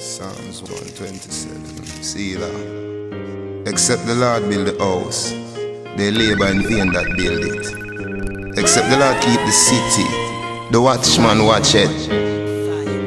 Psalms 127. Selah. Except the Lord build the house, they labor in vain that build it. Except the Lord keep the city, the watchman watch it.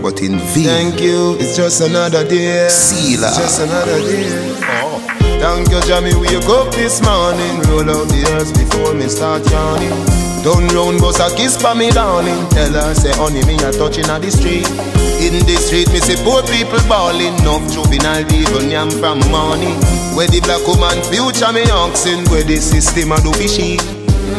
But in vain. Thank you, it's just another day. Selah. It's just another day. Oh. Thank you, Jamie. Wake up this morning. Roll out the earth before me start yawning. Turn round, bust a kiss for me, darling. Tell her, say, honey, me a touching at the street. In the street, me see poor people bawling. Enough juvenile people yam from morning. Where the black woman future me oxen. Where the system a do fishy.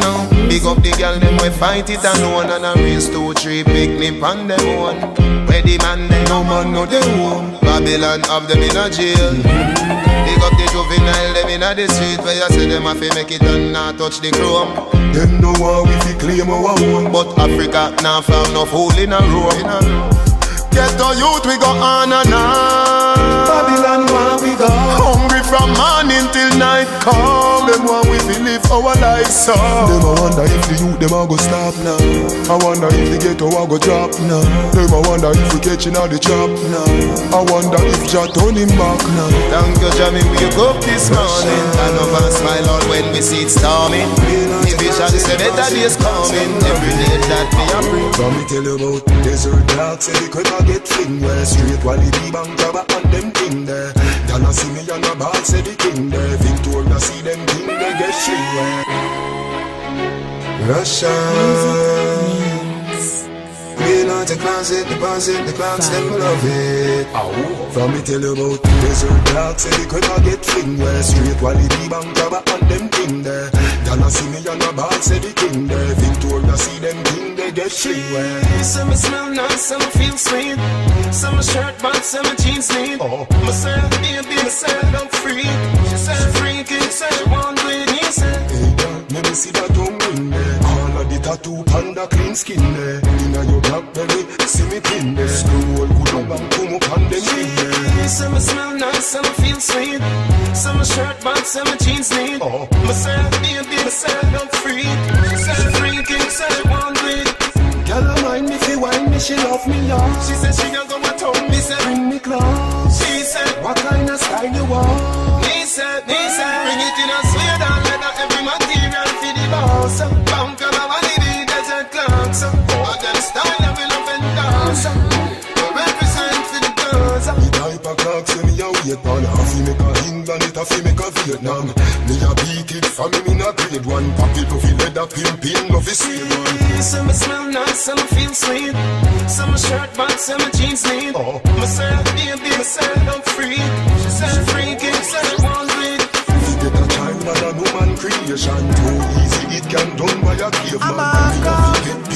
No, big up the girl them we fight it alone and a race two three picnic on them one. Where the man they no man no they home. Babylon have them in a jail. Big up the juvenile them in a the street where you say them have to make it and not touch the chrome. Them no want we fi claim our own, but Africa now found no fool in a row. In a row. Get the youth we go on and on. Babylon where we go. Hungry from morning till night come. Them want we fi live our lives so. Them a wonder if the youth them a go stop now. I wonder if the ghetto a go drop now. Them a wonder if we catching all the chop now. I wonder if Jah turn him back now. Thank you, Jamie, wake up this morning. Turn up and smile out when we see it storming. The vision say better days coming. Every day that we are free. From me tell you about desert dogs, say they could not get fling where straight while the bank grabber and them thing there. Y'all see me on the ball, say the king there. Victoria see them king they get shit where. Russia. Clean out the closet, the clocks, them love it. From me tell you about desert dogs, say they could not get fling where straight while the bank grabber and them thing there. Y'all see me on the ball, say the king there. Victoria see them king they get shit where. Some smell nice, some feel sweet. Some shirt but some jeans neat. Oh. Myself, baby, myself, I'm free. She said, freaky, said, one with me, said. Hey girl, let me see that tongue ring there. All of the tattoo panda clean skin there. Inna your Shirt but some say me a wait man. A fi make a England, it a make a Vietnam. Me a beat it from me in a grade one. Pop it off, leather pin pin, love is sweet one. Some smell nice, some feel sweet. Some shirt, but some jeans neat. Oh. Myself, baby, myself, I'm free. She said, freaky, said, one. Fi get a child and a woman creation. Too easy, it can done by a caveman. Me a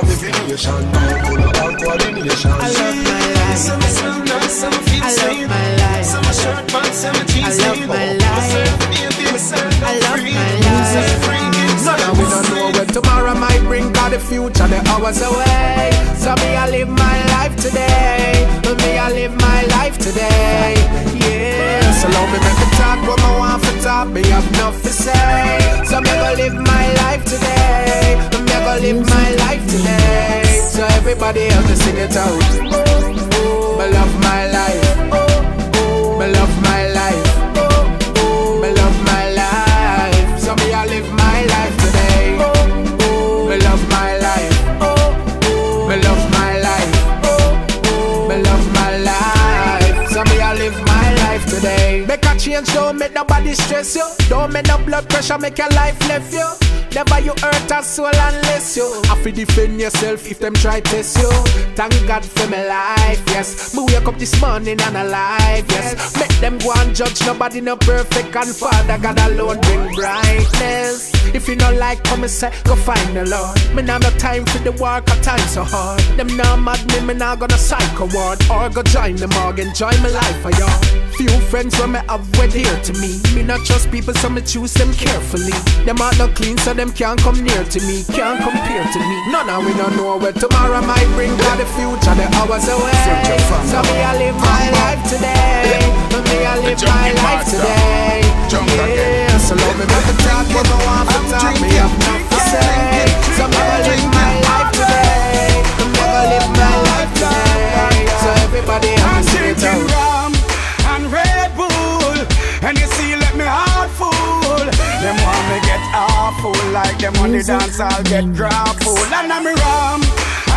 from every nation. All color, all coordination. I love my life. Some smell nice, some feel I love my life. Some shirt, but some jeans I love my life. Myself, baby, myself, I love my life. Said, Now we don't know where tomorrow might bring Cause the future, the hours away So me, I live my life today Me, I live my life today Yeah So love me make me talk what I want for talk Me have enough to say So me go live my life today Go live my life today So everybody else just sing it out Me love my life Me love my life me love my life. So me I live my life today. Me love my life. Me love my life. Me love my life. So me I live my life today. Make a change, don't make nobody stress you. Don't make no blood pressure, make your life left you. Never you hurt a soul unless you have to defend yourself if them try test you. Thank God for my life, yes. Me wake up this morning and alive, yes. Make them go and judge nobody no perfect and Father God alone bring brightness. If you not like come and say, go find the Lord. Me nah no time for the work, I time so hard. Them nah mad me, me nah gonna psycho ward or go join the morgue, enjoy my life for y'all. Few friends when me have wed here to me. Me not trust people, so me choose them carefully. Them are not clean, so them can't come near to me, can't compare to me. None of we don't know where tomorrow might bring, cause the future, the hours away. So me I live my life today. Me I live my life today. Yeah, so love me make me talk, but no want to talk. Me have nothing to say. So me I live my life today. Me I live like them on the dance, I'll get grappled. And I'm rum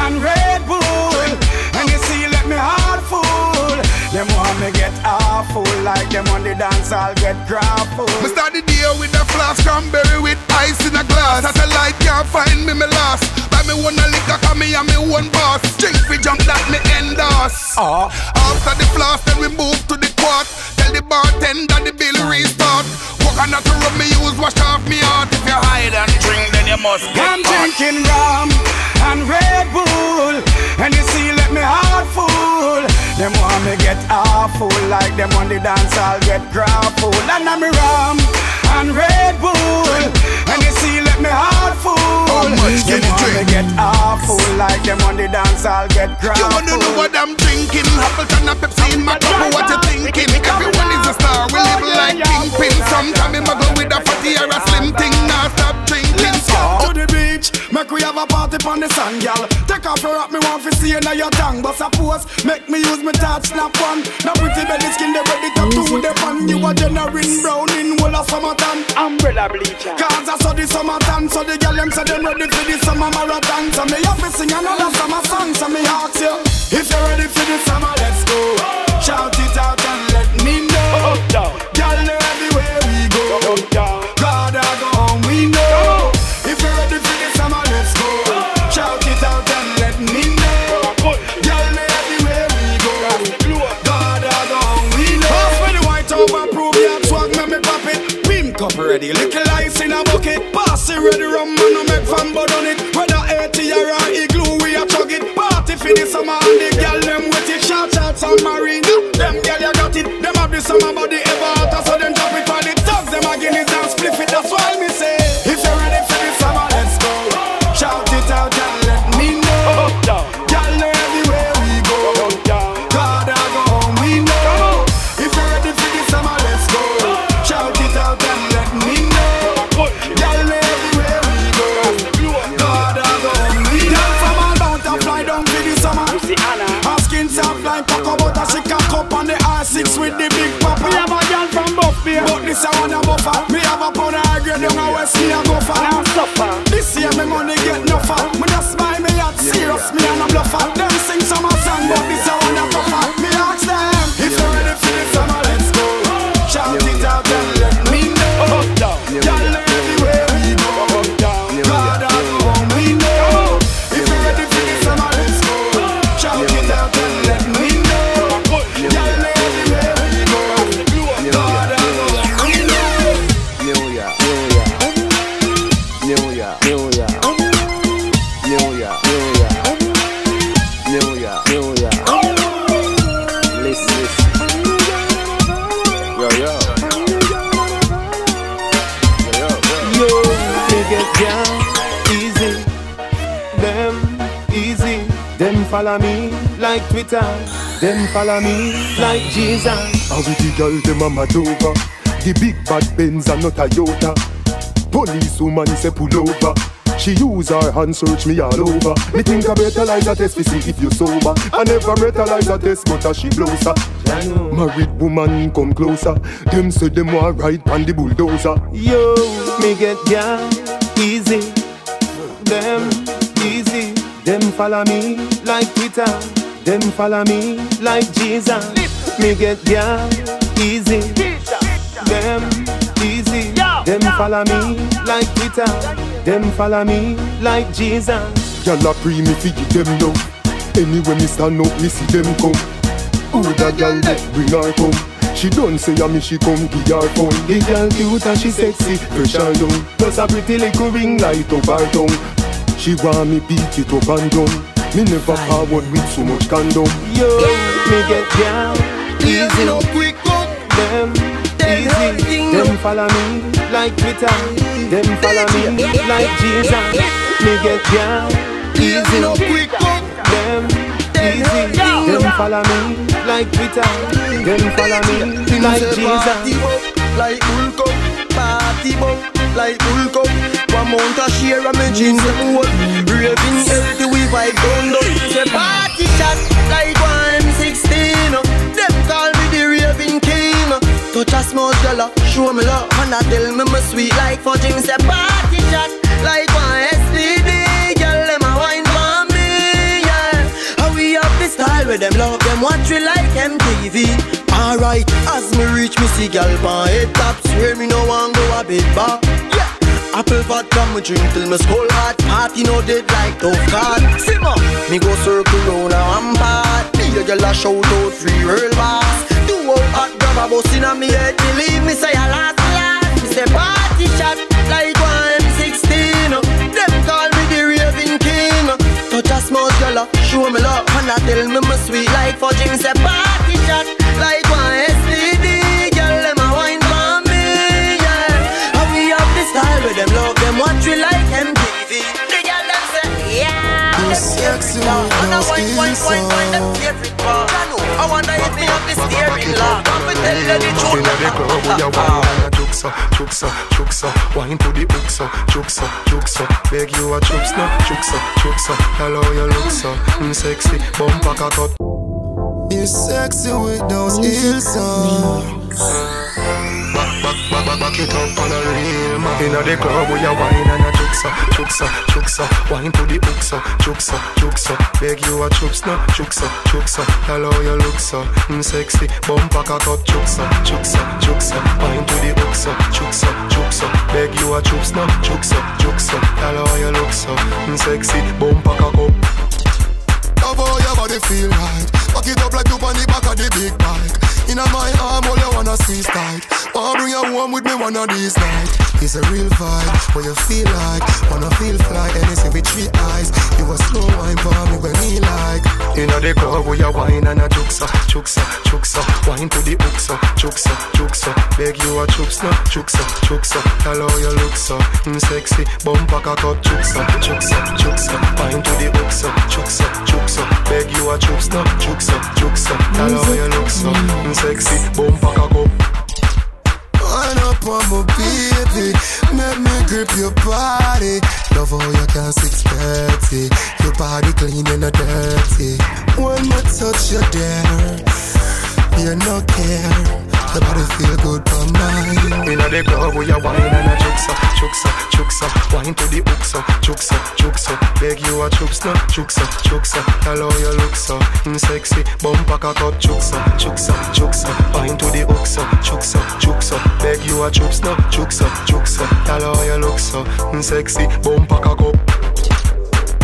and Red Bull, and you see, let me heart full. Them want me get awful like them on the dance, I'll get grappled. Me start the day with a flask cranberry with ice in a glass. As a light can't find me, me lost. Buy me one a liquor, cause me and me one boss. Drink we jump that me endorse. Uh. After the flask, then we move to the quart. Tell the bartender the bill restart. Coconut to rub me use, wash off me heart. If and drink, then you must get I'm caught. drinking rum and Red Bull, and you see, let me heart full. Them want me get awful like them on the dance, I'll get grappled. And I'm rum and Red Bull, and you see, let me heart full. How much can them you want me drink? get awful like them on the dance, I'll get grappled. You wanna know what I'm drinking? Appleton and Pepsi in my cup, what you thinking? Everyone is a star, we live like kingpin. Party on the sand, gal. Take off your rock, me want to see you now your tongue. But suppose, make me use my touch, snap one. Now pretty belly skin, they ready to do the fun. You a generating brown in whole of summertime. Umbrella bleacher. Cause I saw the summertime, so the gal them say them ready for the summer marathon. So me have to sing another summer song, so me ask you. If you're ready for the summer, let's go. Shout it out and let me know. Up Gal, everywhere we go. up down. God, I go home, we know. Ready, rum, man, no make fun, but follow me like Twitter. Them follow me like Jesus. And with the girl dem a mad over The big bad Benz and not a Toyota Police woman say pull over. She use her hand search me all over. Me think I better like a test to see if you sober. I never better like a test but a she closer Married woman come closer. Them say them want ride on the bulldozer. Yo, me get down easy. Them follow me like Peter. Them follow me like Jesus. Me get down easy. Them easy. Them follow me like Peter. Them follow me like Jesus. Gyal a pre me fi give them love Anyway me stand up me see them come Who that gyal dey bring her come She done say a me she come give her phone The gyal cute and she sexy fresh and young Plus a pretty little ring light up her tongue She want me beat it up and down Me never forward with so much condom Yo, me get down easy. Them easy. Them follow me like Twitter. Them follow me like Jesus. Me get down easy. Them easy. Them follow me like Twitter. Them follow me like Jesus. like cup, party bump like cup. One mount a share of me jeans them hold. Raving healthy we vibe down down. Say party chat like one M16. Them call me the raving king. Touch a small girl, show me love, and I tell me me sweet like fudging. Say party chat like one STD. Girl, them a wine for me, yeah. How we have the style where them love them watch we like MTV. Alright, as me reach me see girl pan head top, swear me no want go a bit back. Apple vodka me drink till me skull hot. Party no dead like tough card. Simmer, me go circle round a one part Me a girl a shout out free real boss. Do out hot grab a bus inna me head. Believe me say I last last. Me say party shot like one sixteen. Them call me the raving king. Touch a small girl show me love. And I tell me me sweet like fudge Me say party watch you like MTV. The girl them say, yeah. Them sexy one, one, one, one, one, one, them. I wonder if me have the steering. Come and you the truth. Inna the club, we a wine. Uh, uh, uh. Wine to the hooksa, chuksa. Beg you a. Hello, you look so sexy. Bumper cock. You're sexy with those heels on back it up on a real man. Inna the club where you wine and a juxa, juxa, juxa. Wine to the uxa, juxa, juxa. Beg you a chups no, juxa, juxa. Tell how you look so, mm, sexy. Bump a cock up, juxa, juxa, juxa. Wine to the uxa, juxa, juxa. Beg you a chups no, juxa, juxa. Tell how you look so, mm, sexy. Bump a cock up. Love how your body feel right. Back it up like you on the back of the big bike. Inna my arm, all you wanna squeeze tight. Wanna bring you home with me one of these nights. It's a real vibe, what you feel like. Wanna feel fly, and it's with three eyes. You a slow wine for me when me like. Inna the club we a wine and a so, juke so, Wine to the so, juke so Beg you a juke so, juke so Hello you look so, mm, sexy Bumper cock up, juke so, juke so, You a juke so, juke so, juke so Hello you look so, mm, sexy Bumper cock up Wind up on my baby, make me grip your body. Love how you can six thirty. Your body clean and not dirty. When I touch you there, you no care. Your body feel good for mine. Inna the club we a wine and a juke so, juke so, juke so Wine to the hook so, juke so, juke so Beg you a juke so, juke so Hello you look so, mm, sexy. Bumper cock up, so, juke so Wine to the so, juke so Beg you a juke so, juke so Hello you look so, mm, sexy. Bumper cock up.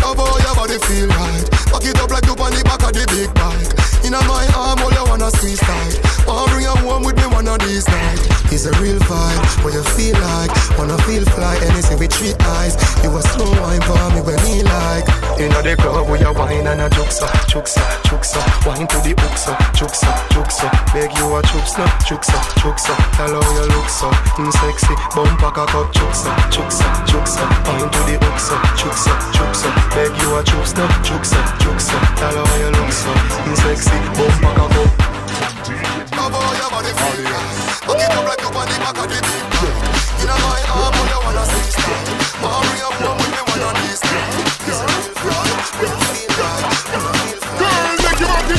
Love how your body feel right. Back it up like you on the back of the big bike. Inna my arm, all you wanna squeeze tight. Wanna bring you home with me one of these nights is a real vibe. When you feel like, wanna feel fly Anything with three eyes. You a slow wine for me when me like. You know the club we a wine and a juksa Juksa, juksa Wine to the uksa Juksa, juksa Beg you a juksa Juksa, juksa Tell how you look so mm, sexy. Bump a cup. up Juksa, juksa, juksa Wine to the uksa Juksa, juksa Beg you a juksa Juksa, juksa Tell how you look so mm, sexy. Bump a cup. up Love you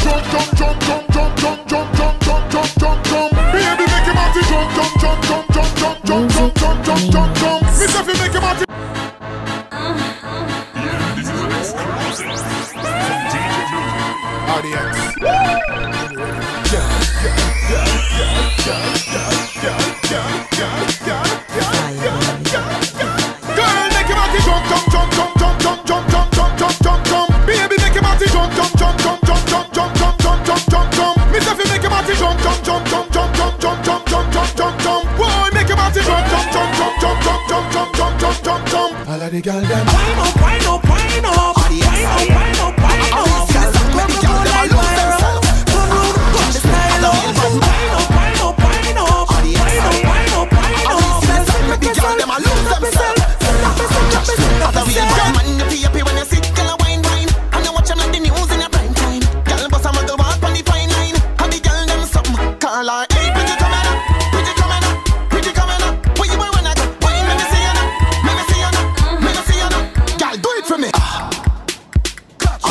jump, jump, jump, jump, jump, jump, jump, jump, jump, jump, jump, jump. Baby, make your body jump, jump, jump, jump, jump, jump, jump, jump, jump, jump, jump, jump. The girl them. Wine up, wine up, wine up, wine up, wine up, wine up. Make the girl like viral. Turn round, cut the style up. Wine up, wine up, wine up, wine up, wine up, wine up. Make the girl them a lose themselves.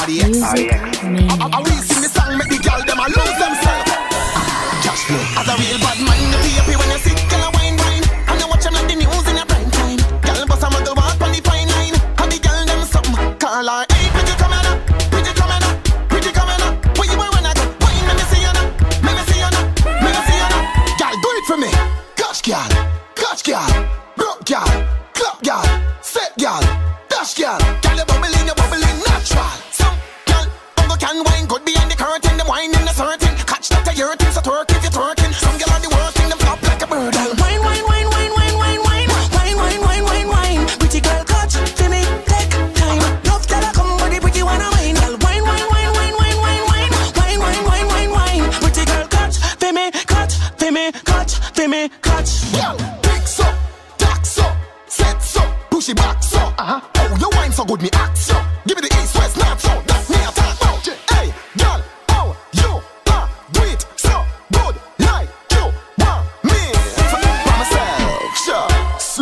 RDX. I we sing the song, make the girl them a lose themselves. Just flow. As a real bad mind, the when you sing.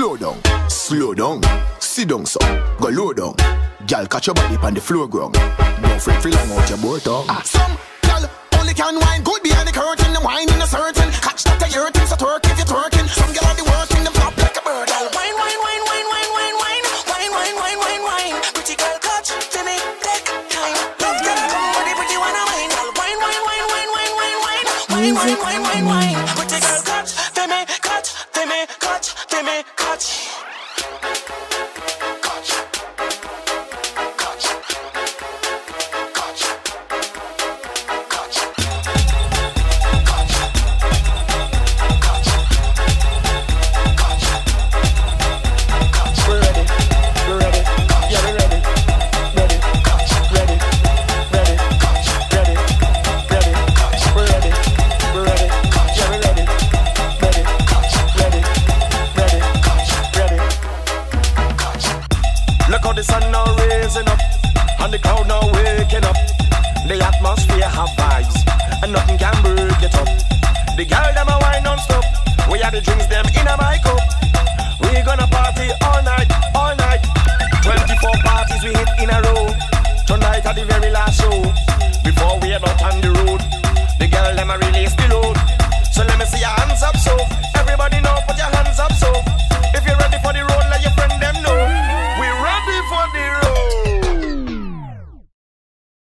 Slow down, slow down, sit down so, go low down. Gal, catch your body on the floor ground. Don't fret, feel long out your boat tongue. Ah, some gal only can wine good behind the curtain. Them wine in a certain. Catch that a your so twerk if you twerking. Some gal are the working, them flop like a bird. Bye. now raising up, and the crowd now waking up. The atmosphere have vibes, and nothing can break it up. The girl them a wine non-stop, we have the drinks them in a my cup. We gonna party all night, all night. 24 parties we hit in a row. Tonight at the very last show, before we are out on the road. The girl them a release the load, so let me see your hands up so. Everybody know, put your hands up so. If you're ready for the road, let your friend them know. We ready for the